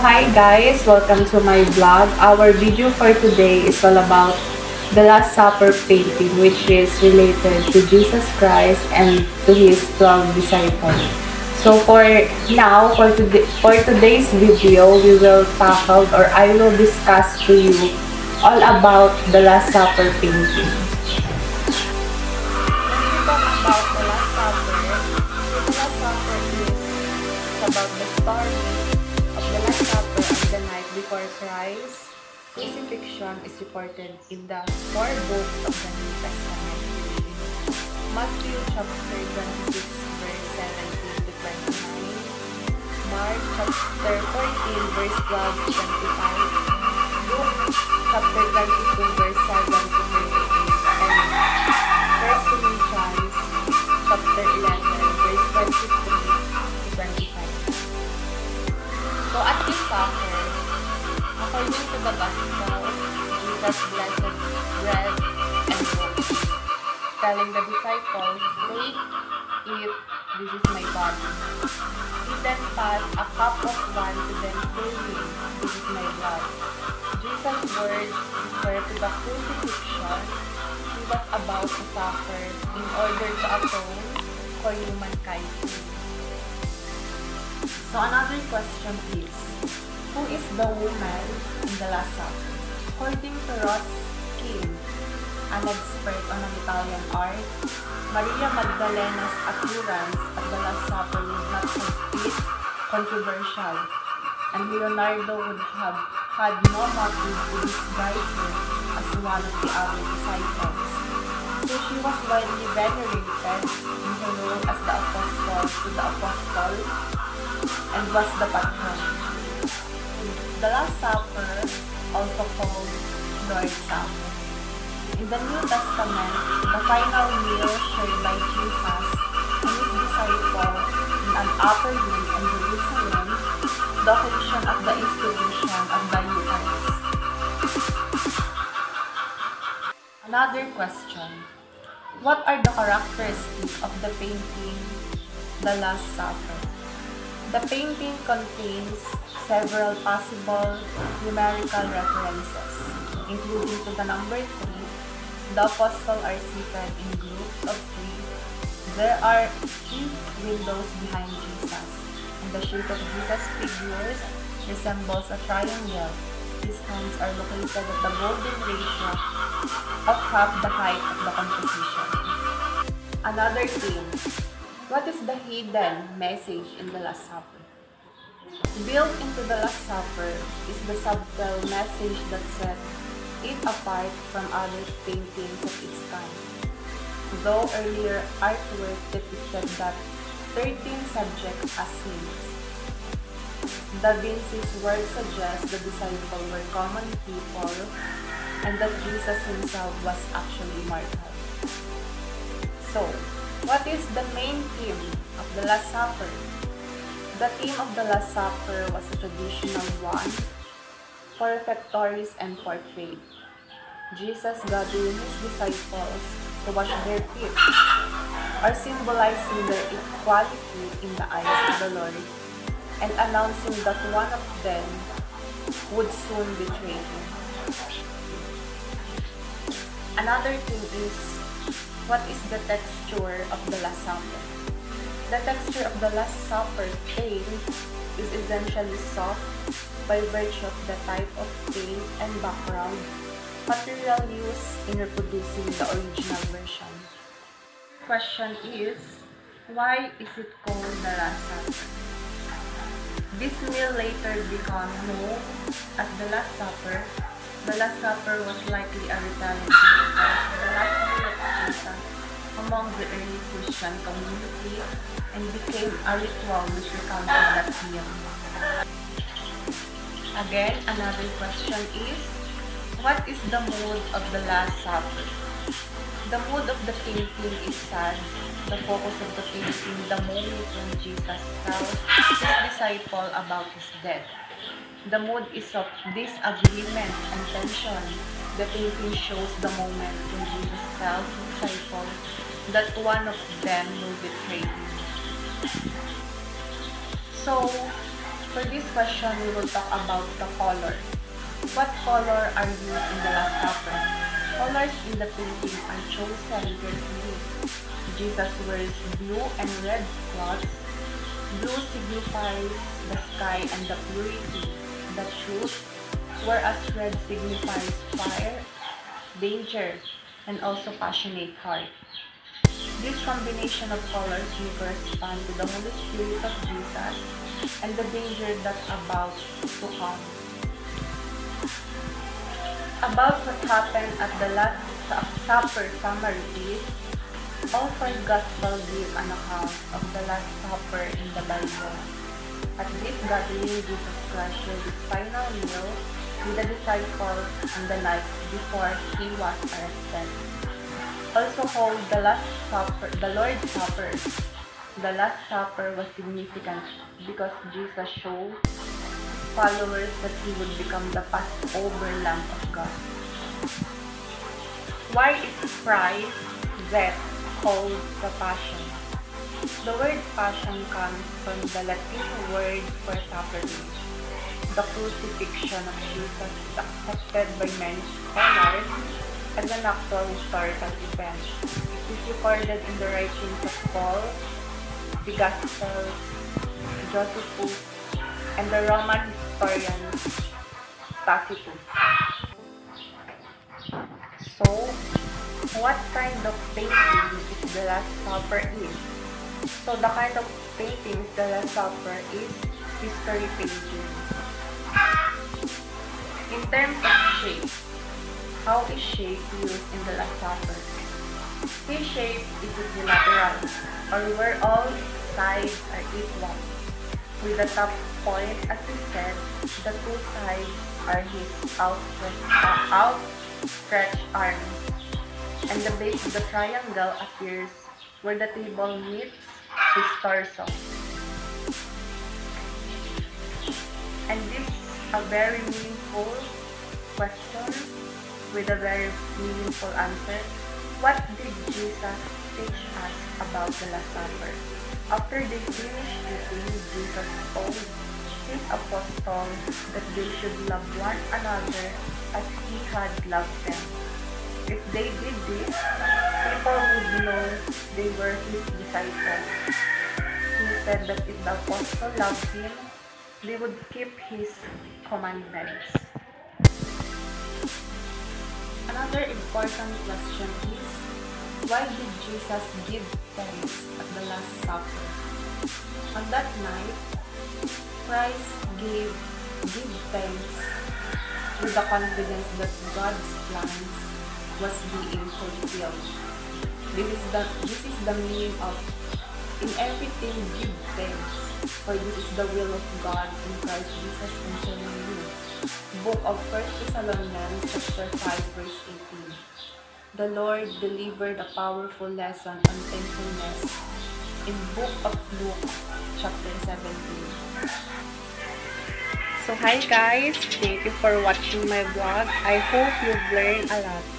Hi guys, welcome to my vlog. Our video for today is all about the Last Supper painting which is related to Jesus Christ and to his 12 disciples. So for now, for, today, for today's video, we will tackle or I will discuss to you all about the Last Supper painting. About the night Christ crucifixion is reported in the four books of the New Testament. Matthew chapter 26 verse 17 to 29, Mark chapter 14 verse 12 to 25, Luke chapter 22 verse 7 to 38, and 1 Corinthians chapter 11 verse 23 to 25. So at this chapter, according to the gospel, Jesus blessed bread and broke, telling the disciples, Take, eat, this is my body. He then passed a cup of wine to them, saying, This is my blood. Jesus' words refer to the crucifixion he was about to suffer in order to atone for humankind's. So another question is, who is the woman in the Last Supper? According to Ross King, an expert on Italian art, Maria Magdalena's appearance at the Last Supper would not controversial, and Leonardo would have had no motive to disguise her as one of the other disciples. So she was widely venerated in her role as the apostle to the apostle and was the patron. The Last Supper, also called Lord's Supper. In the New Testament, the final meal shared by Jesus and his disciple in an upper room in Jerusalem, the occasion of the institution of the Eucharist. Another question. What are the characteristics of the painting The Last Supper? The painting contains several possible numerical references, including to the number 3. The apostles are seated in groups of three. There are three windows behind Jesus, and the shape of Jesus' figures resembles a triangle. His hands are located at the golden ratio of half the height of the composition. Another theme what is the hidden message in the Last Supper? Built into the Last Supper is the subtle message that sets it apart from other paintings of its kind. Though earlier artwork depicted that 13 subjects as saints, Da Vinci's work suggests the disciples were common people and that Jesus himself was actually mortal. So, what is the main theme of the Last Supper? The theme of the Last Supper was a traditional one, for perfectoris and portrait. Jesus gathering his disciples to wash their feet, or symbolizing their equality in the eyes of the Lord, and announcing that one of them would soon betray him. Another thing is what is the texture of the Last Supper? The texture of the Last Supper paint is essentially soft by virtue of the type of paint and background material used in reproducing the original version. Question is, why is it called the Last Supper? This meal later became known as the Last Supper. The Last Supper was likely a retaliation because the last meal of Jesus among the early Christian community and became a ritual which recounted that meal. Again, another question is, what is the mood of the Last Supper? The mood of the painting is sad. The focus of the painting, the moment when Jesus tells his disciple about his death. The mood is of disagreement and tension. The painting shows the moment when Jesus tells his disciples that one of them will betray him. So, For this question, we will talk about the color. What color are used in the Last Supper? Colors in the painting are chosen carefully. Jesus wears blue and red cloths. Blue signifies the sky and the purity, the truth, whereas red signifies fire, danger, and also passionate heart. This combination of colors may correspond to the Holy Spirit of Jesus and the danger that's about to come. About what happened at the Last Supper summary is, all four Gospels give an account of the Last Supper in the Bible. At this gathering, Jesus Christ shared his final meal with the disciples on the night before he was arrested also called the Last Supper, the Lord's Supper. The Last Supper was significant because Jesus showed followers that he would become the Passover Lamb of God. Why is Christ that called the Passion? The word Passion comes from the Latin word for suffering. The crucifixion of Jesus is accepted by many scholars as an actual historical event. It is recorded in the writings of Paul, the Gospels, Josephus, and the Roman historian Tacitus. So, what kind of painting is the Last Supper is? So, the kind of paintings the Last Supper is history painting. In terms of shape, how is shape used in the Last Supper? His shape is equilateral, or where all sides are equal. With the top point, as we said, the two sides are his outstretched, uh, outstretched arms, and the base of the triangle appears where the table meets his torso. And this is a very meaningful question with a very meaningful answer. What did Jesus teach us about the Last Supper? After they finished eating, Jesus told his apostles that they should love one another as he had loved them. If they did this, people would know they were his disciples. He said that if the apostles loved him, they would keep his commandments. Another important question is, why did Jesus give thanks at the Last Supper? On that night, Christ gave give thanks with the confidence that God's plans was being fulfilled. This is the this is the meaning of in everything give thanks, for this is the will of God in Christ Jesus concerning you. Book of 1 Thessalonians chapter 5 verse 18. The Lord delivered a powerful lesson on thankfulness in Book of Luke chapter 17. So hi guys, thank you for watching my vlog. I hope you've learned a lot.